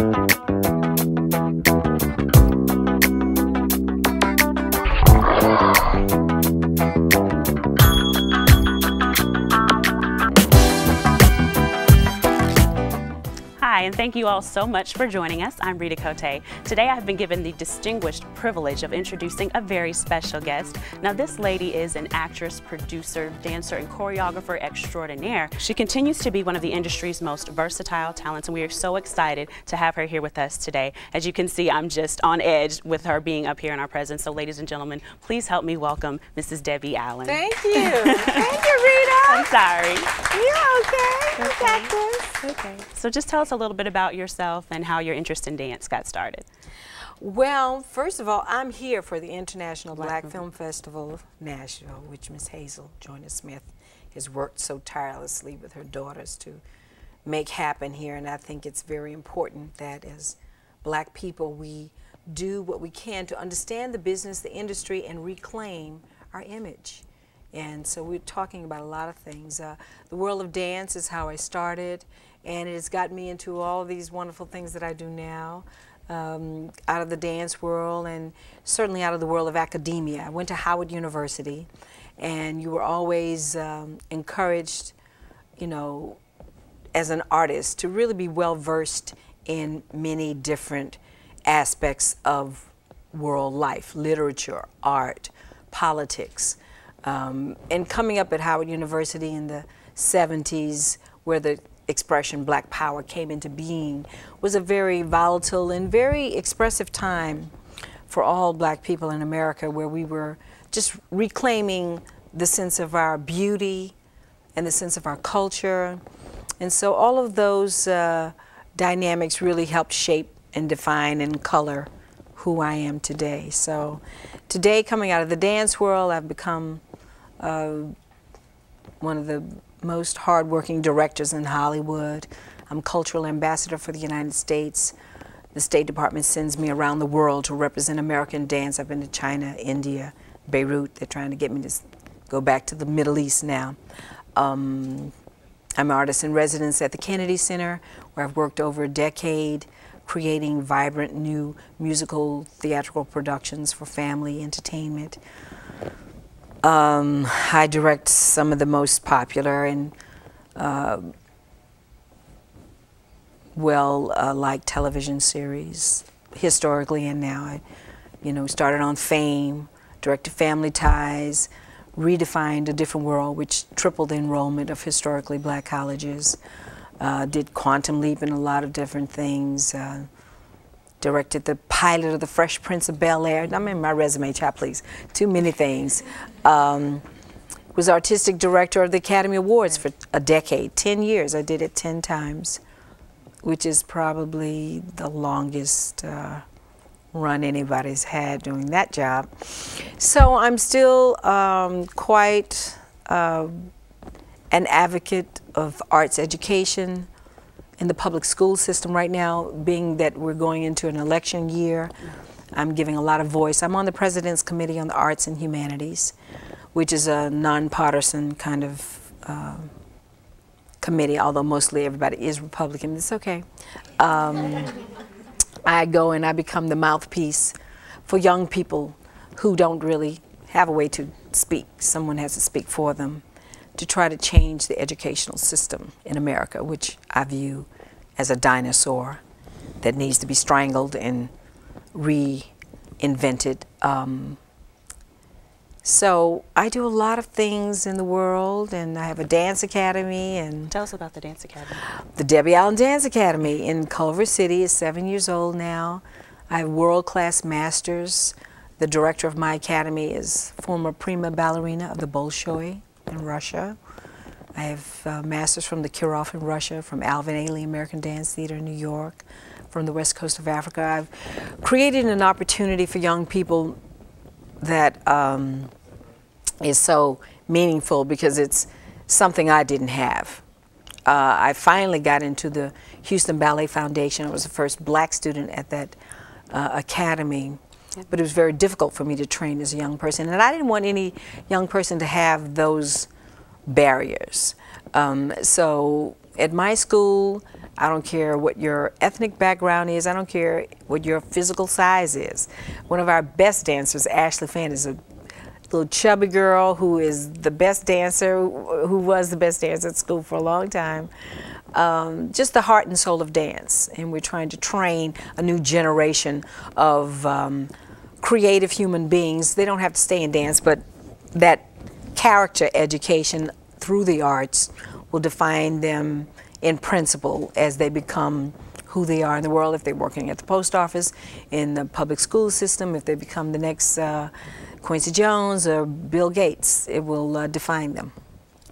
Hi, and thank you all so much for joining us. I'm Rita Cote. Today I have been given the distinguished privilege of introducing a very special guest. Now, this lady is an actress, producer, dancer, and choreographer extraordinaire. She continues to be one of the industry's most versatile talents, and we are so excited to have her here with us today. As you can see, I'm just on edge with her being up here in our presence. So, ladies and gentlemen, please help me welcome Mrs. Debbie Allen. Thank you. Thank you, Rita. I'm sorry. Yeah, okay. okay. got this. Okay. So just tell us a little bit about yourself and how your interest in dance got started. Well, first of all, I'm here for the International Black, Black Film Festival of Nashville, which Miss Hazel Joyner Smith has worked so tirelessly with her daughters to make happen here. And I think it's very important that as black people, we do what we can to understand the business, the industry, and reclaim our image. And so we're talking about a lot of things. Uh, the world of dance is how I started, and it has gotten me into all these wonderful things that I do now. Um, out of the dance world and certainly out of the world of academia. I went to Howard University, and you were always um, encouraged, you know, as an artist to really be well versed in many different aspects of world life literature, art, politics. Um, and coming up at Howard University in the 70s, where the expression Black Power came into being, was a very volatile and very expressive time for all black people in America, where we were just reclaiming the sense of our beauty and the sense of our culture. And so all of those uh, dynamics really helped shape and define and color who I am today. So today, coming out of the dance world, I've become uh, one of the most hardworking directors in Hollywood. I'm cultural ambassador for the United States. The State Department sends me around the world to represent American dance. I've been to China, India, Beirut. They're trying to get me to go back to the Middle East now. Um, I'm an artist in residence at the Kennedy Center, where I've worked over a decade creating vibrant new musical theatrical productions for family entertainment. Um, I direct some of the most popular and uh, well uh, liked television series historically and now. I, you know, started on Fame, directed Family Ties, redefined a different world, which tripled the enrollment of historically black colleges. Uh, did Quantum Leap and a lot of different things. Uh, directed the pilot of The Fresh Prince of Bel Air. I'm in my resume, chat, please. Too many things. Um, was artistic director of the Academy Awards for a decade, 10 years. I did it 10 times, which is probably the longest uh, run anybody's had doing that job. So I'm still um, quite uh, an advocate of arts education, in the public school system right now, being that we're going into an election year. I'm giving a lot of voice. I'm on the President's Committee on the Arts and Humanities, which is a nonpartisan kind of uh, committee, although mostly everybody is Republican. It's okay. Um, I go and I become the mouthpiece for young people who don't really have a way to speak. Someone has to speak for them to try to change the educational system in America, which I view as a dinosaur that needs to be strangled and reinvented. Um, so I do a lot of things in the world, and I have a dance academy. And tell us about the dance academy. The Debbie Allen Dance Academy in Culver City is seven years old now. I have world-class masters. The director of my academy is former prima ballerina of the Bolshoi in Russia. I have uh, masters from the Kirov in Russia, from Alvin Ailey American Dance Theater in New York, from the west coast of Africa. I've created an opportunity for young people that um, is so meaningful because it's something I didn't have. Uh, I finally got into the Houston Ballet Foundation. I was the first black student at that uh, academy but it was very difficult for me to train as a young person. And I didn't want any young person to have those barriers. Um, so at my school, I don't care what your ethnic background is. I don't care what your physical size is. One of our best dancers, Ashley Fan, is a little chubby girl who is the best dancer, who was the best dancer at school for a long time. Um, just the heart and soul of dance. And we're trying to train a new generation of um, creative human beings. They don't have to stay in dance, but that character education through the arts will define them in principle as they become who they are in the world, if they're working at the post office, in the public school system, if they become the next uh, Quincy Jones or Bill Gates, it will uh, define them.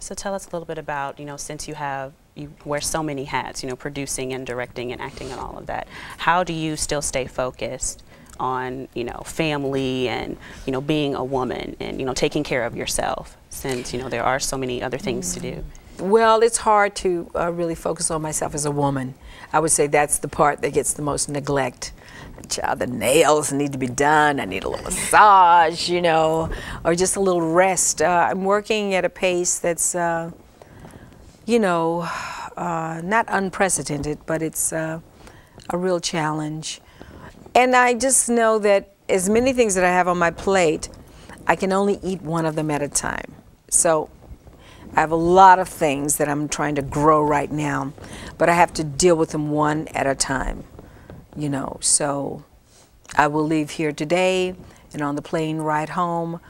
So tell us a little bit about, you know, since you have, you wear so many hats, you know, producing and directing and acting and all of that, how do you still stay focused on, you know, family and, you know, being a woman and, you know, taking care of yourself since, you know, there are so many other things to do? Well, it's hard to uh, really focus on myself as a woman. I would say that's the part that gets the most neglect. Child, the nails need to be done. I need a little massage, you know, or just a little rest. Uh, I'm working at a pace that's, uh, you know, uh, not unprecedented, but it's uh, a real challenge. And I just know that as many things that I have on my plate, I can only eat one of them at a time. So I have a lot of things that I'm trying to grow right now, but I have to deal with them one at a time, you know. So I will leave here today, and on the plane ride home,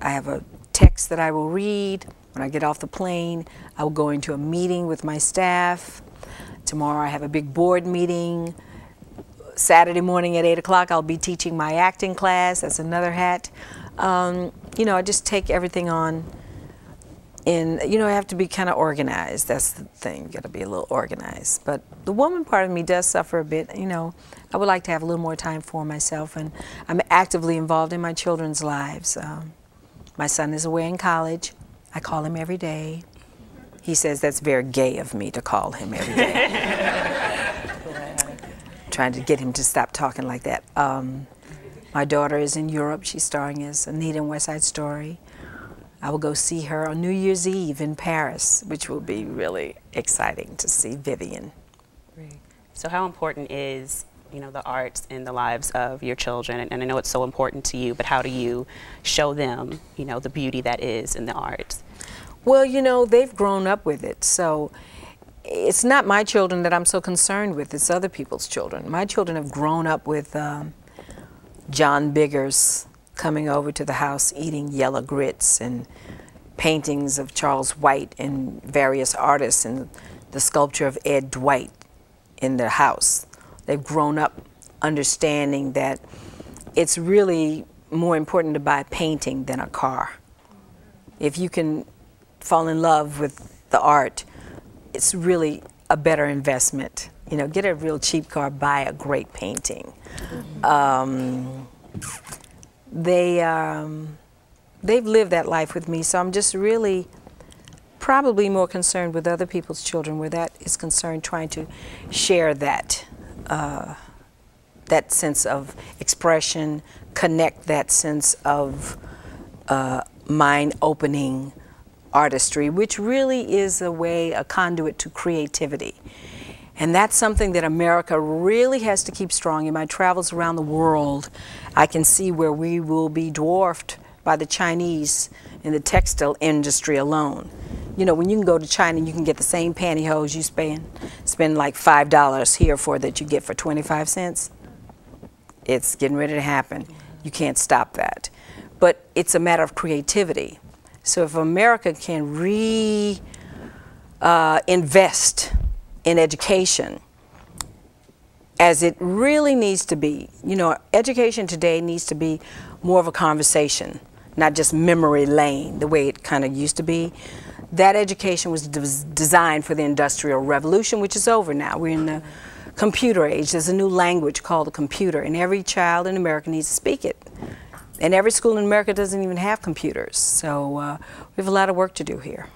I have a text that I will read. When I get off the plane, I will go into a meeting with my staff. Tomorrow I have a big board meeting. Saturday morning at 8 o'clock, I'll be teaching my acting class. That's another hat. Um, you know, I just take everything on in you know I have to be kind of organized. That's the thing. You got to be a little organized. But the woman part of me does suffer a bit. You know, I would like to have a little more time for myself, and I'm actively involved in my children's lives. Um, my son is away in college. I call him every day. He says that's very gay of me to call him every day. Trying to get him to stop talking like that. Um, my daughter is in Europe. She's starring as Anita in West Side Story. I will go see her on New Year's Eve in Paris, which will be really exciting to see Vivian. So how important is you know the arts in the lives of your children. And, I know it's so important to you but how do you show them you know the beauty that is in the arts? Well you know they've grown up with it. So it's not my children that I'm so concerned with. It's other people's children. My children have grown up with um, John Biggers coming over to the house eating yellow grits and paintings of Charles White and various artists and the sculpture of Ed Dwight in their house. They've grown up understanding that it's really more important to buy a painting than a car. If you can fall in love with the art, it's really a better investment. You know, get a real cheap car, buy a great painting. Um, they um, they've lived that life with me. So I'm just really probably more concerned with other people's children where that is concerned, trying to share that that sense of expression, connect that sense of uh, mind-opening artistry, which really is a way, a conduit to creativity. And that's something that America really has to keep strong. In my travels around the world, I can see where we will be dwarfed by the Chinese in the textile industry alone. You know, when you can go to China you can get the same pantyhose you spend, spend like $5 here for that you get for 25 cents, it's getting ready to happen. You can't stop that. But it's a matter of creativity. So if America can re uh, invest in education as it really needs to be. You know, education today needs to be more of a conversation, not just memory lane, the way it kind of used to be. That education was designed for the Industrial Revolution, which is over now. We're in the computer age. There's a new language called the computer, and every child in America needs to speak it. And every school in America doesn't even have computers. So uh, we have a lot of work to do here.